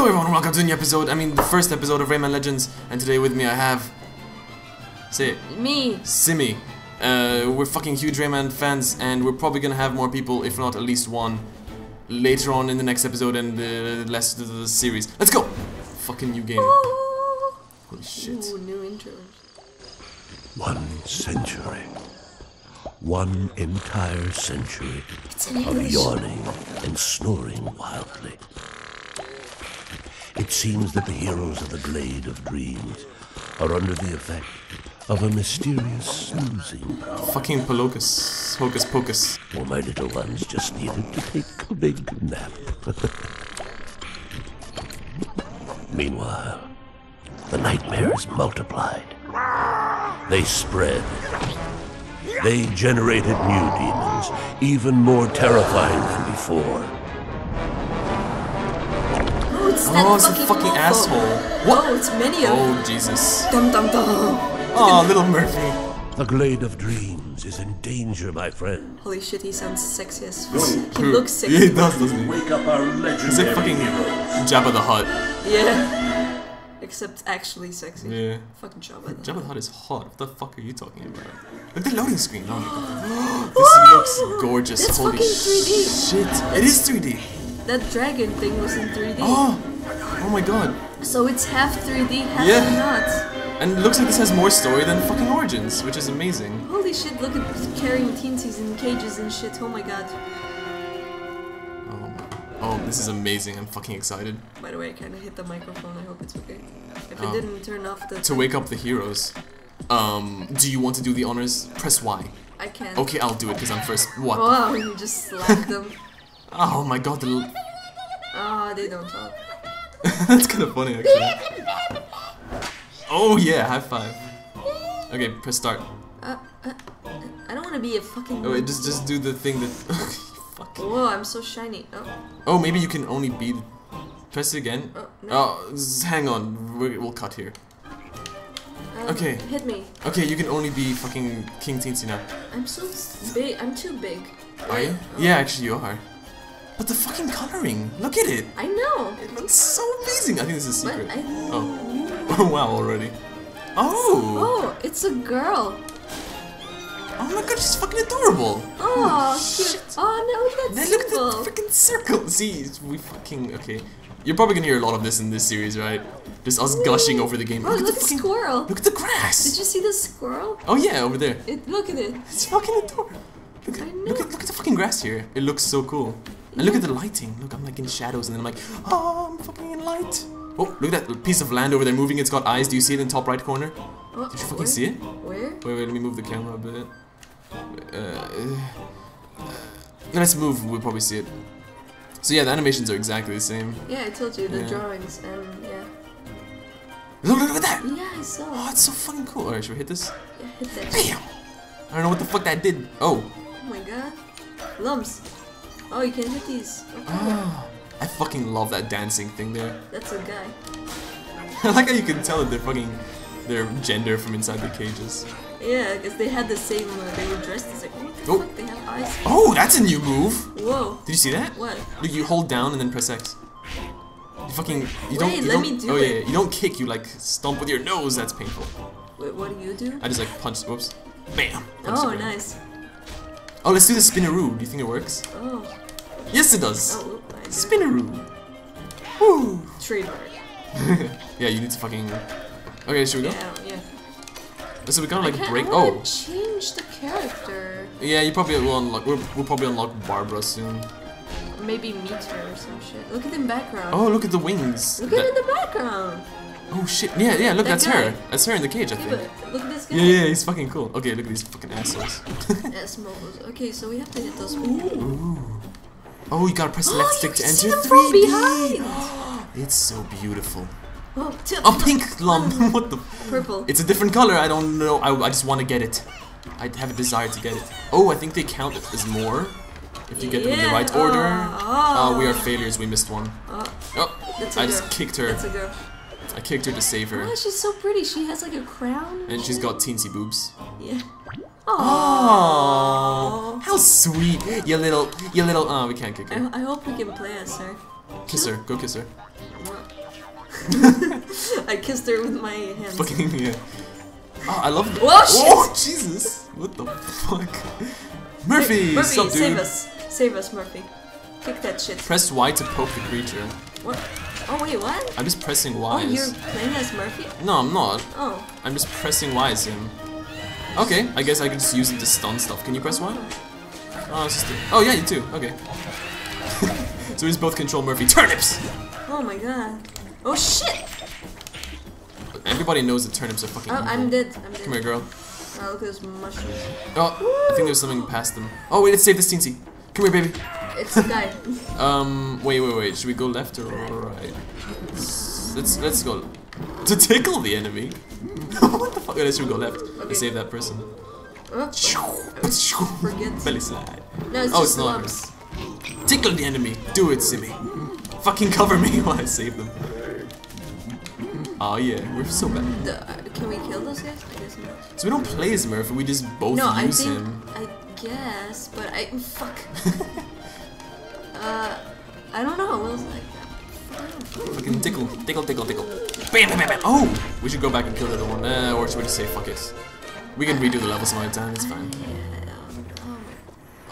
Hello everyone, welcome to a new episode, I mean the first episode of Rayman Legends, and today with me I have... Say it. Me. Simi. Uh, we're fucking huge Rayman fans, and we're probably gonna have more people, if not at least one, later on in the next episode and the rest of the series. Let's go! Fucking new game. Holy shit. Ooh, new intro. One century. One entire century It's of yawning and snoring wildly. It seems that the heroes of the Glade of Dreams are under the effect of a mysterious snoozing. Fucking Polokus. Hocus Pocus. Or my little ones just needed to take a big nap. Meanwhile, the nightmares multiplied. They spread. They generated new demons, even more terrifying than before. Oh, it's that Oh, it's a fucking, fucking asshole. What? Oh, it's many of Oh, Jesus. Dum dum dum. Oh, little Murphy. The Glade of Dreams is in danger, my friend. Holy shit, he sounds sexy as fuck. He looks Yeah, he does, doesn't he? Wake up our He's legendary like fucking heroes. Jabba the Hutt. Yeah. Except actually sexy. Yeah. Fucking Jabba. though. Jabba the Hutt is hot. What the fuck are you talking about? Look at the loading screen. Oh my god. this looks gorgeous. That's Holy fucking 3D. shit. It is 3D. That dragon thing was in 3D. Oh. Oh my god. So it's half 3D, half Yeah. not. And it looks like this has more story than fucking Origins, which is amazing. Holy shit, look at carrying teensies in cages and shit. Oh my god. Oh, oh, this is amazing. I'm fucking excited. By the way, I kinda hit the microphone. I hope it's okay. If Oh. it didn't turn off the. To wake up the heroes. Um, do you want to do the honors? Press Y. I can't. Okay, I'll do it because I'm first. What? Wow, you just slapped them. Oh my god, the Ah, they don't talk. That's kind of funny, actually. Oh yeah, high five. Okay, press start. Uh, uh, I don't want to be a fucking. Oh wait, just just do the thing that. Fuck. Whoa, I'm so shiny. Oh, Oh, maybe you can only be. The... Press it again. oh no. Oh, hang on. we we'll cut here. Um, okay. Hit me. Okay, you can only be fucking King Teensy now. I'm so big. I'm too big. Are you? Oh, Yeah, actually you are. But the fucking coloring. Look at it. I know. It looks so amazing. I think this is a secret. I. Oh. Oh wow, already. Oh. Oh, it's a girl. Oh my god, she's fucking adorable. Oh, shit. cute. Oh no, Then that's look at the freaking circle. See, we fucking okay. You're probably gonna hear a lot of this in this series, right? Just us gushing over the game. Oh, look, look at the fucking, squirrel. Look at the grass. Did you see the squirrel? Oh yeah, over there. It. Look at it. It's fucking adorable. Look I know. look at look at the fucking grass here. It looks so cool. And look at the lighting. Look, I'm like in shadows, and then I'm like, oh, I'm fucking in light. Oh, look at that piece of land over there moving. It's got eyes. Do you see it in the top right corner? Oh, Did you fucking where? see it? Where? Wait, wait, let me move the camera a bit. Uh, uh, let's move, we'll probably see it. So yeah, the animations are exactly the same. Yeah, I told you the Yeah. drawings and yeah. Look, look at that! Yeah, I saw. Oh, it's so fucking cool. Alright, should we hit this? Yeah, hit that. Bam! I don't know what the fuck that did. Oh. Oh my god. Lumps. Oh, you can hit these. Okay. Ah, I fucking love that dancing thing there. That's a guy. I like how you can tell that they're fucking their gender from inside the cages. Yeah, because they had the same. Uh, they were dressed as like what the Oh. fuck? They have eyes. Oh, that's a new move! Whoa. Did you see that? What? Look, you hold down and then press X. You fucking you don't. Wait, you let don't, me do oh it. yeah, yeah, you don't kick. You like stomp with your nose. That's painful. Wait, what do you do? I just like punch. Whoops. Bam. punch Oh, nice. Oh, let's do the spinneroo. Do you think it works? Oh. Yes, it does. Oh, whoop, I did. Spinneroo. Woo. Trademark. yeah, you need to fucking. Okay, should we go? Yeah, yeah. So we gotta I like break. Oh, change the character. yeah. You probably will unlock. We'll, we'll probably unlock Barbara soon. Maybe meet her or some shit. Look at the background. Oh, look at the wings. Look That- at the background. Oh shit. Yeah, yeah. Look, That that's guy. her. That's her in the cage, I Yeah, think. but look at this guy. Yeah, yeah. He's fucking cool. Okay, look at these fucking assholes. Mobos. Okay, so we have to hit those. Ooh. oh, you gotta press the Oh, left stick to can see enter them from 3D. behind. It's so beautiful. Oh, A pink lump. what the? Purple. It's a different color. I don't know. I, I just want to get it. I have a desire to get it. Oh, I think they count it as more. If you get them in the right order. oh. Uh, we are failures. We missed one. Oh, Oh, I just kicked her. That's a girl. I kicked her to save her. Oh, she's so pretty. She has like a crown. And she's got teensy boobs. Yeah. Oh, how sweet! You little, you little. Oh, we can't kick her. I, I hope we can play as her. Kiss her. Go kiss her. What? I kissed her with my hands. Fucking yeah. Oh, I love. Whoa, oh, shit! Oh, Jesus! What the fuck? Murphy, Murphy, sup, dude? save us. Save us, Murphy. Kick that shit. Press Y to poke the creature. What? Oh, wait, what? I'm just pressing Oh, you're playing as Murphy? No, I'm not. Oh. I'm just pressing Y as him. Okay, I guess I can just use it to stun stuff. Can you press Y? Oh, oh it's just a- oh yeah, you too. Okay. so we just both control Murphy. Turnips! Oh my god. Oh shit! Everybody knows that turnips are fucking Oh, evil. I'm dead. I'm dead. Come here, girl. Oh, look at those mushrooms. Oh, I think there's something past them. Oh, wait, let's save this teensy. Come here, baby. It's a guy. Um, wait, wait, wait. Should we go left or right? Let's let's go to tickle the enemy. what the fuck? Let's should we go left. Okay. Let's save that person. Oh, Forget. Belly slide. no, it's Oh, it's not. Tickle the enemy. Do it, Simi. Fucking cover me while I save them. Oh yeah, we're so bad. The- uh, can we kill those guys? I guess not. So we don't play as Murphy. We just both No, I use think him. I guess, but I fuck. Uh, I don't know. Will's like, Fucking tickle, tickle, tickle, tickle. Bam, bam, bam, bam. Oh, we should go back and kill the other one. Uh, or should we just say fuck it? We can redo the level some other time. It's fine.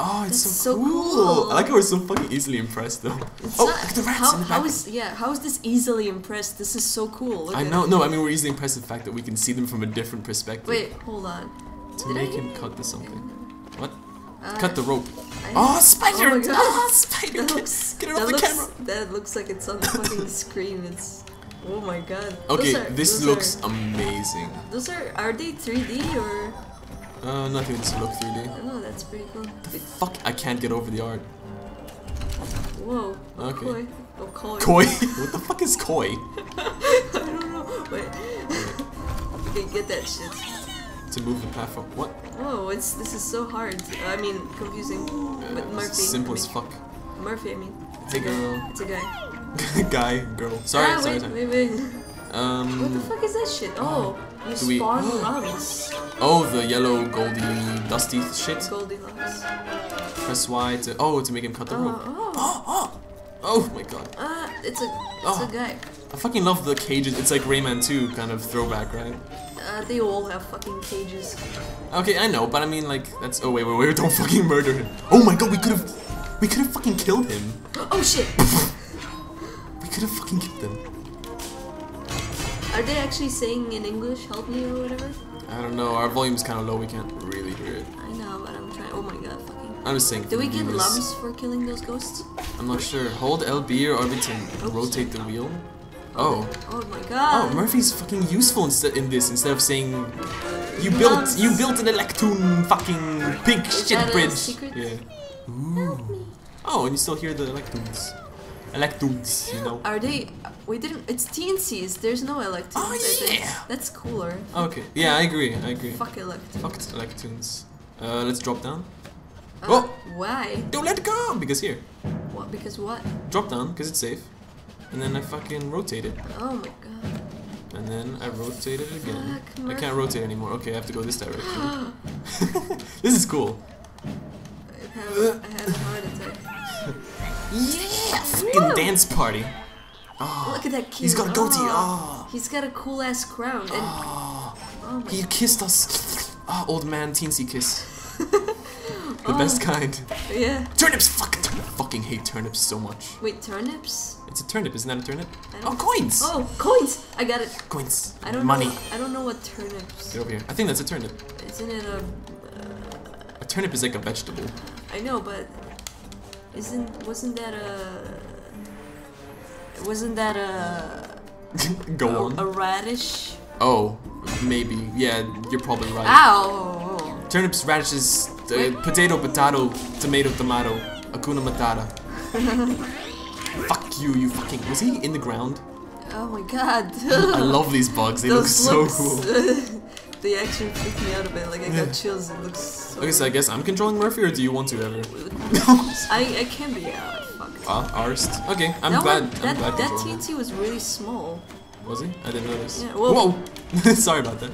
Oh, it's so, so cool. cool. I like how we're so fucking easily impressed though. It's oh, not- look at the rats how, in the how is yeah? How is this easily impressed? This is so cool. Look I know. it. No, I mean we're easily impressed with the fact that we can see them from a different perspective. Wait, hold on. To did make hit- him cut the something. What? Uh, cut the rope. I- Oh, spider! Oh my God. Ah, spider! That Get, looks. get it that off the looks, camera. That looks like it's on the fucking screen. It's. Oh my god. Okay, Those are- this those looks Are, amazing. those are. Are they 3D or? Uh, nothing just look 3D. Oh, that's pretty cool. Wait, Fuck, I can't get over the art. Whoa. Okay. Koi. Oh, koi. Koi? what the fuck is koi? I don't know. Wait. okay, get that shit. To move the platform. What? Whoa, it's this is so hard. I mean, confusing. But Uh, Murphy. Simple I as fuck. Murphy, I mean. It's a guy. girl. It's a guy. Guy, girl. Sorry, ah, sorry, wait, sorry. wait, wait. What the Um. fuck is that shit? Oh, you Do we- spawn. Oh, the yellow, goldy, dusty shit. Goldilocks. Press Y to. Oh, to make him cut the Oh, rope. oh. Oh, oh! Oh my god. Ah, it's a it's Oh. a guy. I fucking love the cages. It's like Rayman 2 kind of throwback, right? Uh, they all have fucking cages. Okay, I know, but I mean, like, that's. Oh, wait, wait, wait, don't fucking murder him. Oh my god, we could have. We could have fucking killed him. Oh shit! We could have fucking killed him. Are they actually saying in English, help me or whatever? I don't know, our volume's kind of low, we can't really hear it. I know, but I'm trying. Oh my god, fucking. I'm just saying. Do we get lumps for killing those ghosts? I'm not sure. Hold LB or RB to Oops. rotate the wheel. Oh. Oh my Oh. Murphy's fucking useful instead in this instead of saying you built you built an Electoon fucking pig shit that a bridge. Yeah. Ooh. Oh, and you still hear the Electoons. Electoons, you know. Are they? We didn't. It's teensies. There's no Electoons. Oh, yeah. That's cooler. Okay. Yeah, I agree. I agree. Fuck Electoons. Fuck Electoons. Uh, let's drop down. Uh, Oh! Why? Don't let go! Because here. What? Because what? Drop down, because it's safe. And then I fucking rotate it. Oh my god. And then I rotate it again. Fuck, I can't rotate anymore. Okay, I have to go this direction. this is cool. I had, I had a heart attack. Yeah! Fucking dance party. Oh, Look at that oh, kid. he's got a goatee. Oh. Oh, He's got a cool ass crown. And oh, oh he kissed us. Oh, old man teensy kiss. the best oh. kind. yeah. Turnips! Fuck! I hate turnips so much. Wait, turnips? It's a turnip, isn't that a turnip? Oh, coins! Oh, coins! I got it. Coins. I don't Money. know. I don't know what turnips. Get over here. I think that's a turnip. Isn't it a? A turnip is like a vegetable. I know, but isn't wasn't that a? Wasn't that a? Go a, on. a radish? Oh, maybe. Yeah, you're probably right. Ow! Turnips, radishes, uh, potato, potato, tomato, tomato, akuna matata. Fuck you, you fucking. Was he in the ground? Oh my god. I love these bugs, they look so looks, cool. they actually freaked me out a bit. Like I got chills. It looks. So Okay, so I guess I'm controlling Murphy, or do you want to ever? I I can be. Fuck. Ah, arst. Okay, I'm that glad. One, I'm glad that. TNT was really small, Was he? I didn't notice. Yeah, well- Whoa! Sorry about that.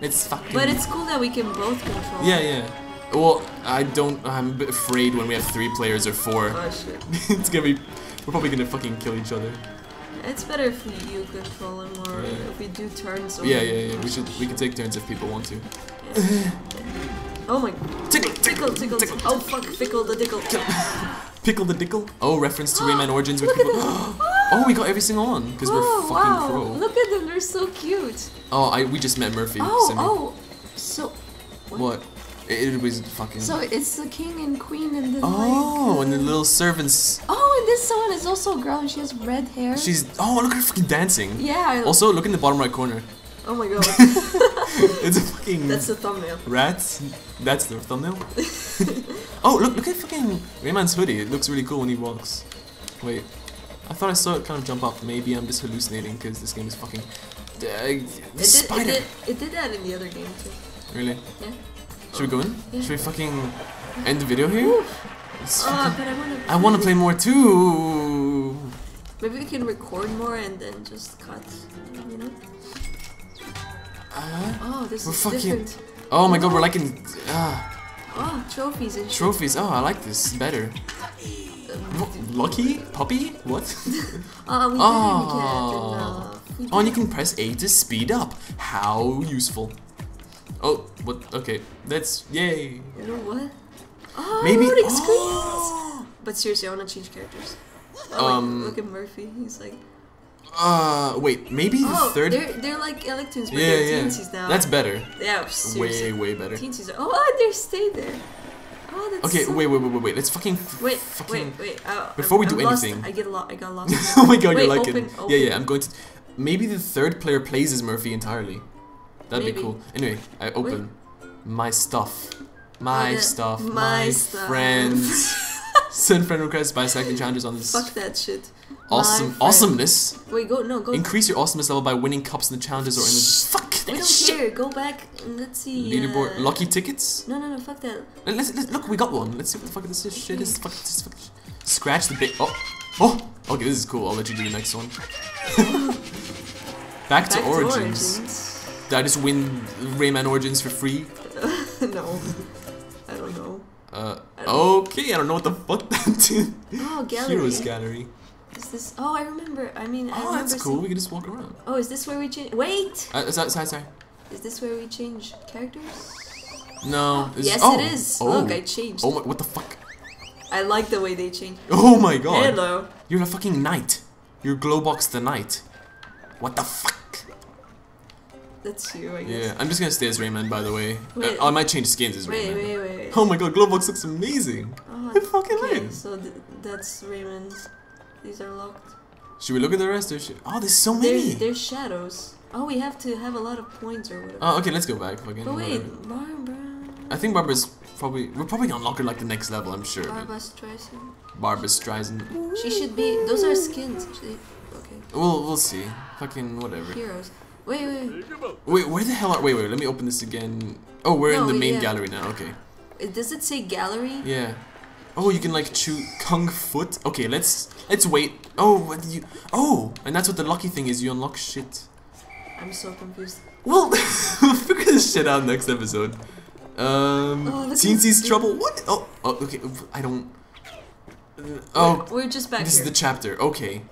It's fucking. but it's cool that we can both control. Yeah, yeah. Well, I don't. I'm a bit afraid when we have three players or four. Oh shit. it's gonna be. We're probably gonna fucking kill each other. It's better if you control him or Yeah. if we do turns. Yeah, or- yeah, yeah. We should we can take turns if people want to. Oh my. Tickle, Tickle, tickle, tickle. Oh fuck, Pickle the dickle. Pickle the dickle. Oh, reference to Rayman Origins where people. oh, we got every single one because we're Oh, fucking wow. pro. Look at them, they're so cute. Oh, I we just met Murphy. Oh, oh. So, What? It, it was fucking. so it's the king and queen and then oh, like. and the uh, little servants. Oh, and this one is also a girl and she has red hair. She's. Oh, look at her fucking dancing. Yeah. I- Also, look in the bottom right corner. oh my god. It's a fucking That's the thumbnail. rats. That's the thumbnail. oh, look! Look at fucking Rayman's hoodie. It looks really cool when he walks. Wait, I thought I saw it kind of jump up. Maybe I'm just hallucinating because this game is fucking. Uh, It did, spider. it, did, it did that in the other game too. Really? Yeah. Should we go in? Yeah. Should we fucking end the video here? Uh, fucking- but I wanna. I want to play more too. Maybe we can record more and then just cut. You know? Uh, Oh, this We're is fucking- different. oh my god, we're like in ah, Oh, trophies and trophies. Oh, I like this better. Um, Lucky puppy? What? Oh, we Oh. didn't get ah. enough. We oh, and you can press A to speed up. How useful. Oh, what? Okay, that's yay. You know what? Oh, Maybe. Oh. screens. But seriously, I want to change characters. Oh, Um, look, look at Murphy. He's like, Uh, wait. Maybe the oh, third. they're they're like Electoons, but Yeah, they're yeah. teensies now. That's better. yeah, Way, seriously. way better. Teensies are. Oh, they stay there. Oh, that's Okay, so- wait, wait, wait, wait, wait. Let's fucking. Wait, fucking. wait, wait. Uh, Before we I'm, do I'm lost. anything- I get lost. I got lost. oh my god, Wait, you're like open, it. open. Yeah, yeah. I'm going to. Maybe the third player plays as Murphy entirely. That'd be cool. Anyway, I open my stuff. My stuff. my My, stuff. friends. Send friend requests by selecting challenges on this Fuck that shit. awesome awesomeness. Wait, go no go. Increase your awesomeness level by winning cups in the challenges or in the fuck we that don't shit. care. Go back and let's see. Leaderboard uh, lucky tickets. No, no, no. Fuck that. Let- Let's, let's look. We got one. Let's see what the fuck this is. Shit is. Fuck this. Fuck. Scratch the bit. Oh, oh. Okay, this is cool. I'll let you do the next one. Back, Back to, to origins. origins. Did I just win Rayman Origins for free? no, I don't know. Uh, I don't- okay, I don't know what the fuck that did. Oh, gallery. Heroes Gallery. Is this? Oh, I remember. I mean, I Oh, that's cool. seeing- We can just walk around. Oh, is this where we change? Wait, Uh, sorry, sorry, sorry. is this where we change characters? No. this- yes, oh, it is. Oh. Look, I changed. oh my, what the fuck? I like the way they changed. Oh my god. Hello. You're a fucking knight. You're Globox the knight. What the fuck? That's you, I guess. Yeah, I'm just gonna stay as Rayman, by the way. Wait. Uh, I might change skins as Wait, Rayman. wait, wait. wait. Oh my god, Globox looks amazing. Oh, It fucking okay, is. so th that's Raymond's. These are locked. Should we look at the rest or should... Oh, there's so many. There's, there's shadows. Oh, we have to have a lot of points or whatever. Oh, okay, let's go back. Fucking but wait, whatever. Barbara. I think Barbara's probably... We're probably gonna unlock her like the next level, I'm sure. Barbara Streisand. Barbara Streisand. She should be. Those are skins. She, okay. We'll, we'll see. Fucking whatever. Heroes. Wait, wait. Wait, where the hell are... Wait, wait, let me open this again. Oh, we're in the main yeah. gallery now, okay. Does it say gallery? Yeah. Oh, you can like choose Kung Foot. Okay, let's let's wait. Oh, what do you? Oh, and that's what the lucky thing is. You unlock shit. I'm so confused. Well, we'll figure this shit out next episode. Um, Oh, Teensy's trouble. What? Oh, oh, okay. I don't. Uh, oh, We're just back this here. is the chapter. Okay.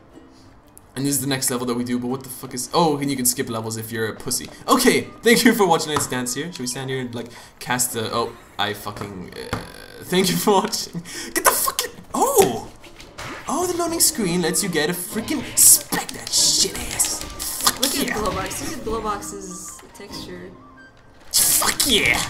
And this is the next level that we do, but what the fuck is... Oh, and you can skip levels if you're a pussy. Okay, thank you for watching. Let's dance here. Should we stand here and, like, cast the... Oh, I fucking... Uh, thank you for watching. Get the fucking... Oh! Oh, the loading screen lets you get a freaking... Spec that shit ass. Fuck Look yeah. at Globox. Look at Globox's texture. Fuck yeah!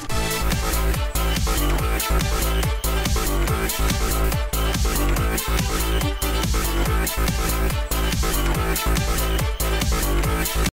はいはいはいはい。